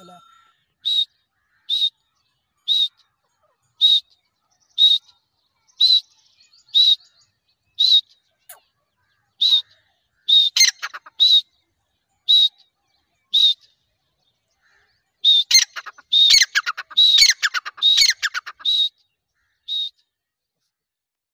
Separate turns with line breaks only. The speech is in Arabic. على